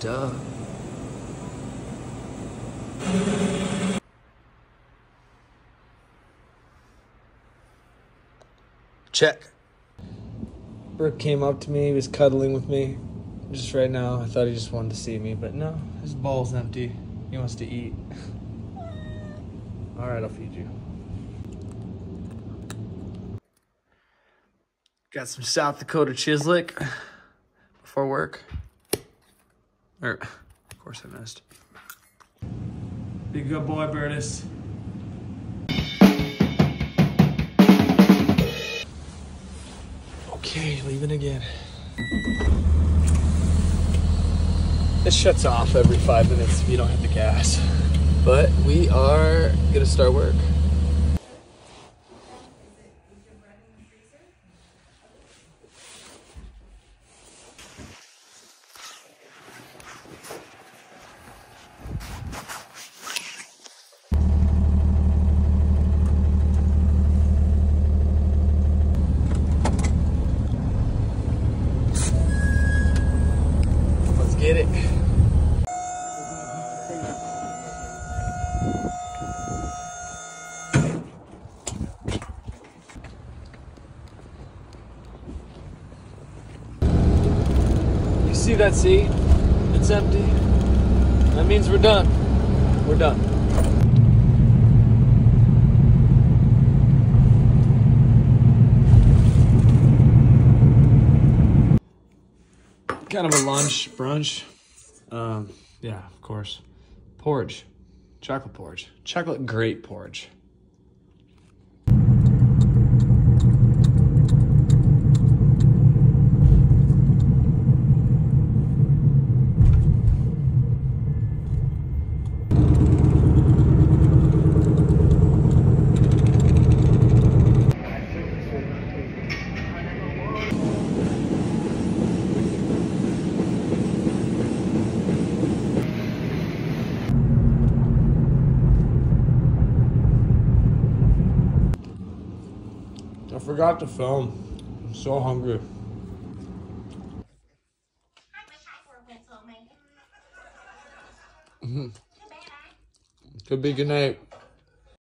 Duh. Check. Brooke came up to me, he was cuddling with me. Just right now, I thought he just wanted to see me, but no, his bowl's empty. He wants to eat. All right, I'll feed you. Got some South Dakota Chislic before work. Or, of course I missed. Be a good boy, Bertus. Okay, leaving again. It shuts off every five minutes if you don't hit the gas. But we are gonna start work. See that seat? It's empty. That means we're done. We're done. Kind of a lunch, brunch. Um, yeah, of course. Porridge. Chocolate porridge. Chocolate grape porridge. Forgot to film. I'm so hungry. I wish I were with something. Too bad I Could be good night.